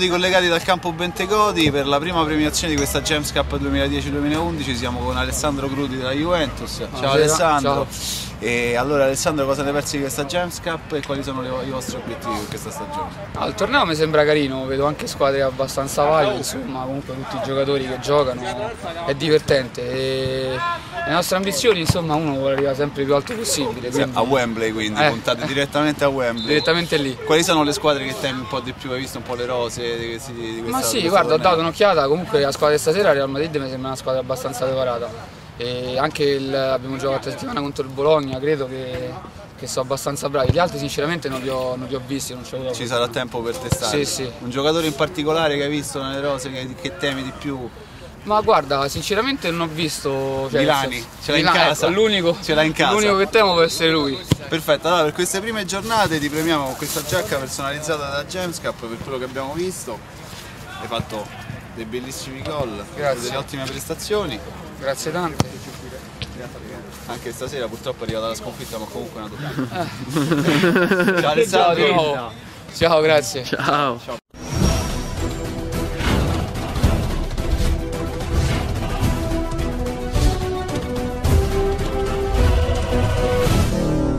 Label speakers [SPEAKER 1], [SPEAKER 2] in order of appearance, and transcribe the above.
[SPEAKER 1] Benvenuti collegati dal campo Bentegodi per la prima premiazione di questa James Cup 2010-2011. Siamo con Alessandro Crudi della Juventus. Ciao
[SPEAKER 2] Buonasera.
[SPEAKER 1] Alessandro.
[SPEAKER 2] Ciao.
[SPEAKER 1] E allora Alessandro cosa ne pensi di questa James Cup e quali sono le- i vostri obiettivi per questa stagione?
[SPEAKER 2] Ah, il torneo mi sembra carino, vedo anche squadre abbastanza valide, insomma comunque tutti i giocatori che giocano, è divertente. E le nostre ambizioni insomma uno vuole arrivare sempre più alto possibile, quindi
[SPEAKER 1] A Wembley quindi,
[SPEAKER 2] Eh.
[SPEAKER 1] puntate direttamente a Wembley.
[SPEAKER 2] direttamente lì.
[SPEAKER 1] Quali sono le squadre che temi un po' di più? Hai visto un po' le rose di, questi- di questa
[SPEAKER 2] Ma sì, guarda, ho
[SPEAKER 1] torneo?
[SPEAKER 2] dato un'occhiata, comunque la squadra di stasera Real Madrid mi sembra una squadra abbastanza preparata. E anche il- abbiamo giocato la settimana contro il Bologna, credo che, che sono abbastanza bravi. Gli altri sinceramente non li ho, non li ho visti, non ci ho
[SPEAKER 1] Ci sarà tempo per testare.
[SPEAKER 2] Sì, sì.
[SPEAKER 1] Un giocatore in particolare che hai visto nelle rose che, che temi di più?
[SPEAKER 2] Ma guarda, sinceramente non ho visto. Cioè,
[SPEAKER 1] Milani, ce l'ha in casa.
[SPEAKER 2] l'unico,
[SPEAKER 1] Ce l'ha in casa.
[SPEAKER 2] L'unico che temo può essere lui.
[SPEAKER 1] Perfetto, allora per queste prime giornate ti premiamo con questa giacca personalizzata da James Cup per quello che abbiamo visto. Hai fatto dei bellissimi gol,
[SPEAKER 2] Grazie.
[SPEAKER 1] delle ottime prestazioni.
[SPEAKER 2] Grazie tante.
[SPEAKER 1] Anche stasera purtroppo è arrivata la sconfitta, ma comunque è una toccata. Ciao Alessandro.
[SPEAKER 2] Ciao, nuovo. Ciao, grazie.
[SPEAKER 3] Ciao.
[SPEAKER 1] Ciao.